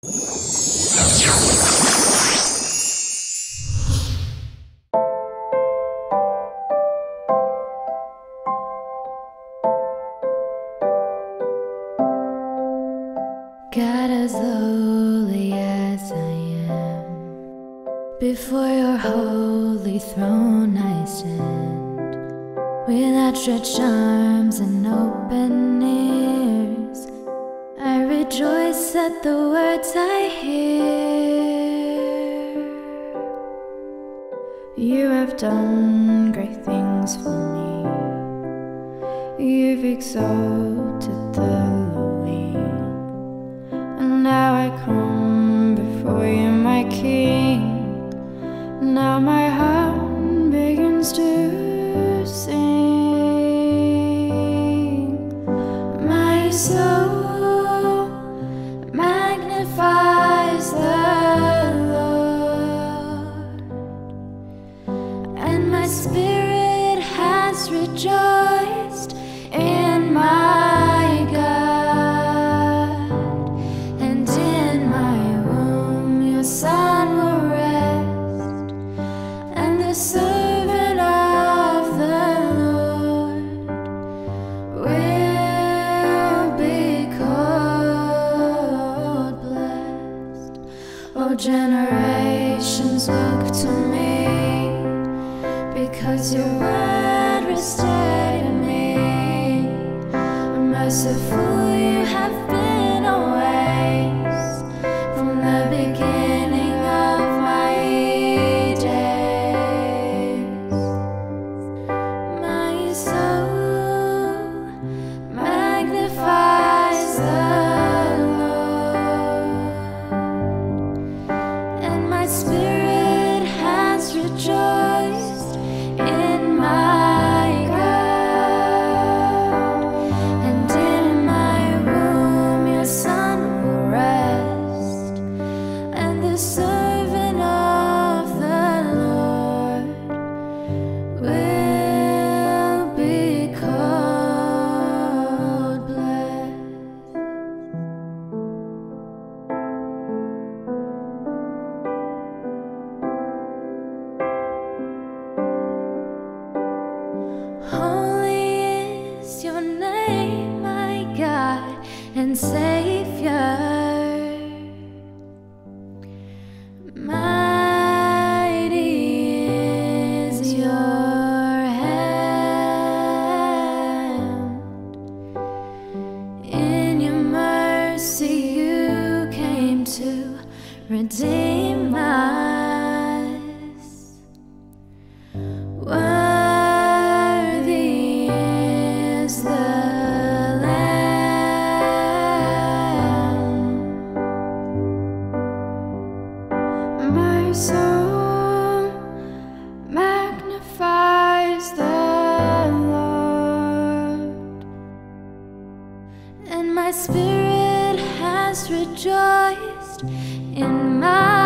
God, as lowly as I am, before your holy throne I stand, with outstretched arms and open ears. Rejoice at the words I hear. You have done great things for me. You've exalted the lowly. And now I come before you, my King. Now my heart begins to Oh, generations look to me because your word rested in me. Merciful your name, my God and Savior. Mighty is your hand. In your mercy, you came to redeem Magnifies the Lord, and my spirit has rejoiced in my